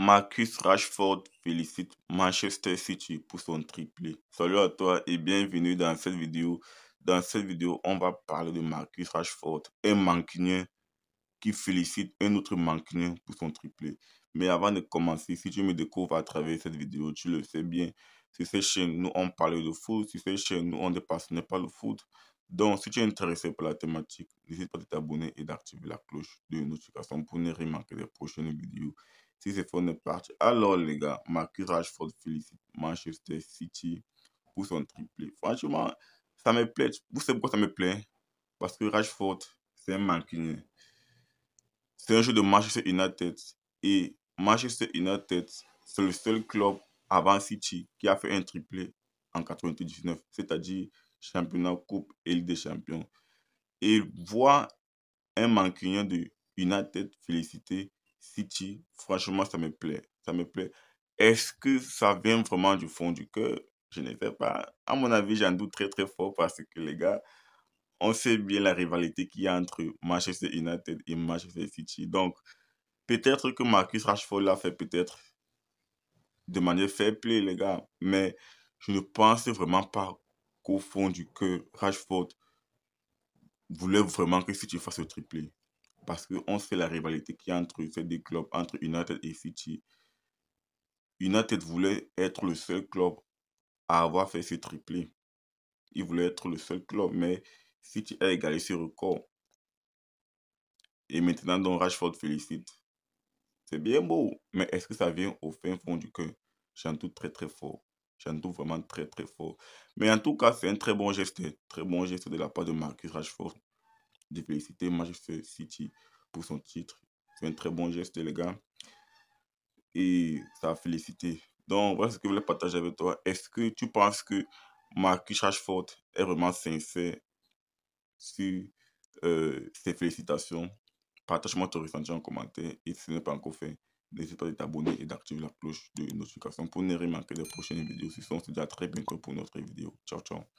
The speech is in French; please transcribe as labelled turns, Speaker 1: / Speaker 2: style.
Speaker 1: Marcus Rashford félicite Manchester City pour son triplé. Salut à toi et bienvenue dans cette vidéo. Dans cette vidéo, on va parler de Marcus Rashford, un mancunien qui félicite un autre mancunien pour son triplé. Mais avant de commencer, si tu me découvres à travers cette vidéo, tu le sais bien, sur cette chaîne, nous on parle de foot, sur cette chaîne, nous on ne passionne pas le foot. Donc, si tu es intéressé par la thématique, n'hésite pas à t'abonner et d'activer la cloche de notification pour ne rien manquer des prochaines vidéos. Si c'est fun est parti. Alors, les gars, Marcus Rashford félicite Manchester City pour son triplé. Franchement, ça me plaît. Vous savez pourquoi ça me plaît? Parce que Rashford, c'est un mancunien. C'est un jeu de Manchester United. Et Manchester United, c'est le seul club avant City qui a fait un triplé en 99, c'est-à-dire championnat, coupe et Ligue des champions. Et voir un mancunien de United féliciter City, franchement, ça me plaît. Ça me plaît. Est-ce que ça vient vraiment du fond du cœur? Je ne sais pas. À mon avis, j'en doute très très fort parce que les gars, on sait bien la rivalité qu'il y a entre Manchester United et Manchester City. Donc, peut-être que Marcus Rashford l'a fait peut-être de manière fair play, les gars. Mais je ne pense vraiment pas qu'au fond du cœur, Rashford voulait vraiment que City fasse le triplé. Parce qu'on sait la rivalité qu'il y a entre ces deux clubs, entre United et City. United voulait être le seul club à avoir fait ce triplé. Il voulait être le seul club, mais City a égalé ce record. Et maintenant, donc Rashford félicite. C'est bien beau, mais est-ce que ça vient au fin fond du cœur? J'en doute très très fort. J'en doute vraiment très très fort. Mais en tout cas, c'est un très bon geste, très bon geste de la part de Marcus Rashford de féliciter Manchester City pour son titre. C'est un très bon geste, les gars. Et ça a félicité. Donc, voilà ce que je voulais partager avec toi. Est-ce que tu penses que Marcus Rashford est vraiment sincère sur euh, ses félicitations? Partage-moi ton ressenti en commentaire. Et si ce n'est pas encore fait, n'hésite pas à t'abonner et d'activer la cloche de notification pour ne rien manquer des prochaines vidéos. Si on se dit à très bientôt pour notre vidéo. Ciao, ciao.